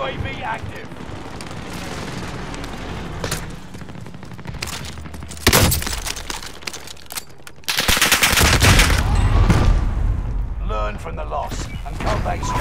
UAV active. Learn from the loss and come back strong.